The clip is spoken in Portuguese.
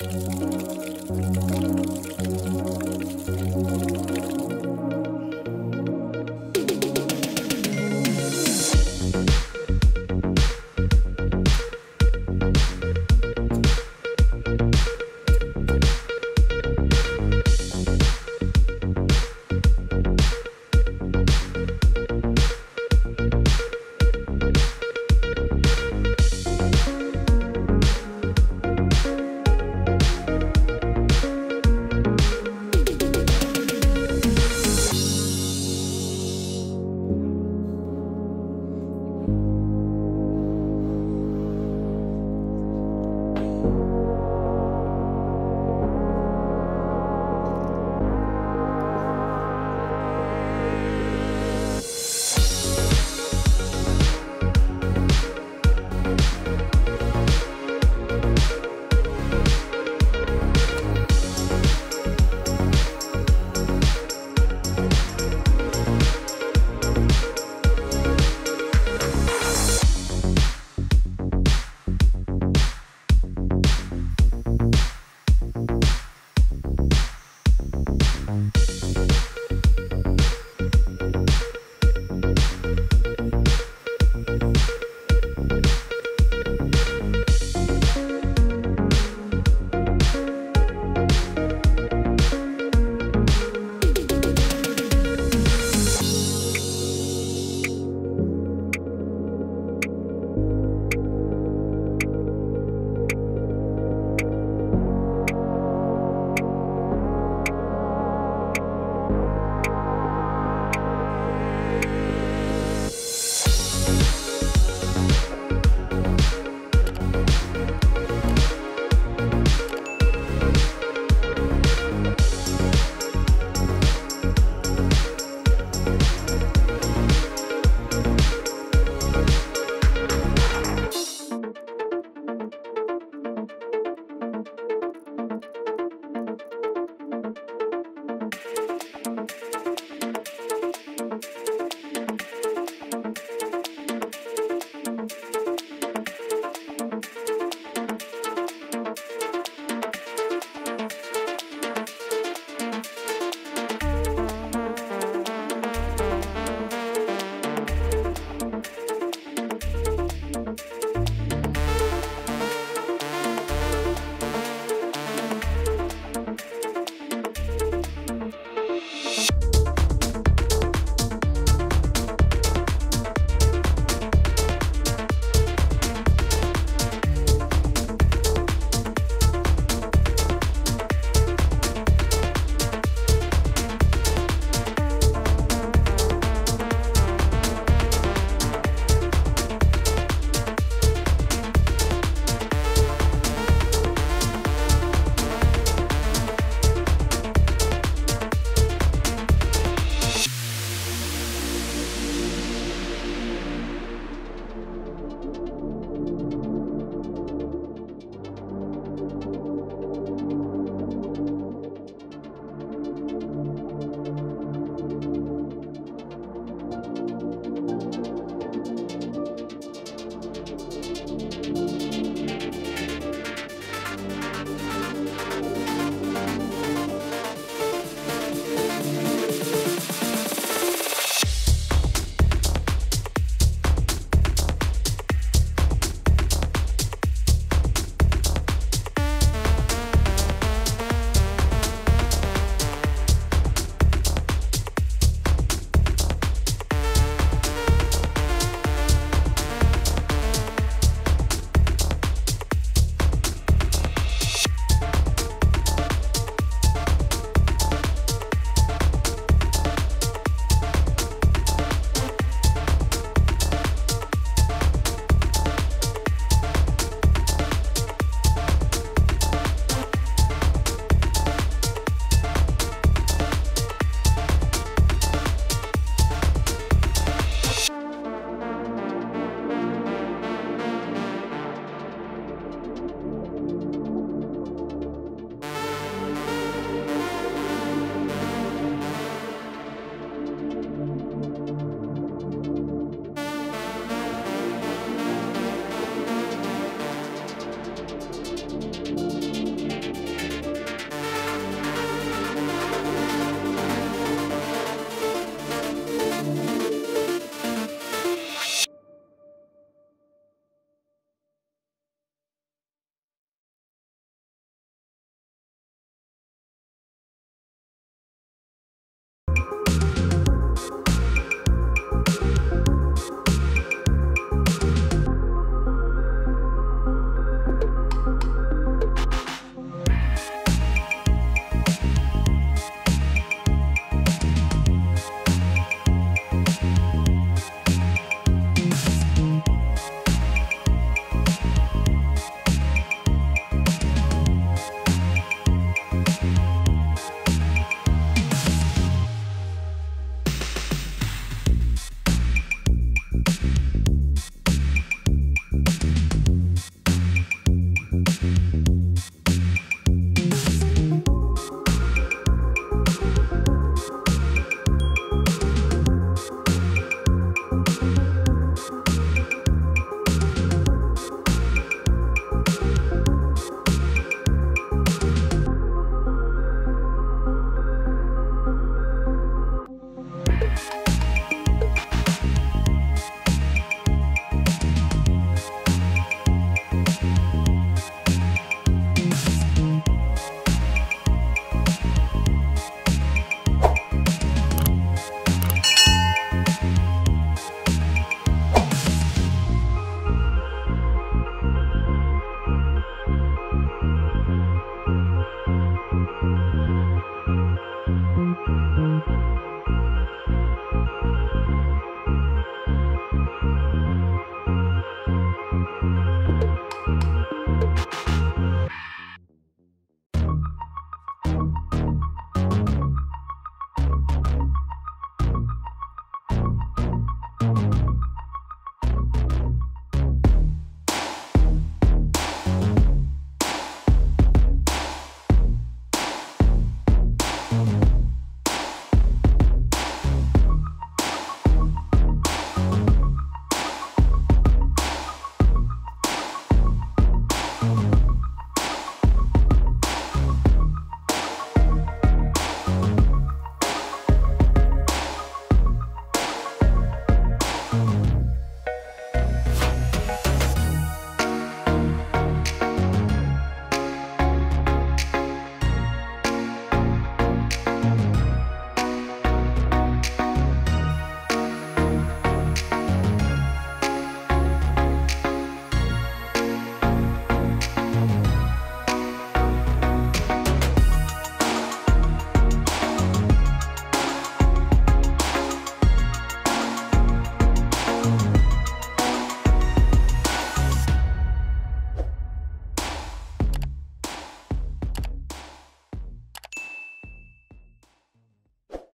Música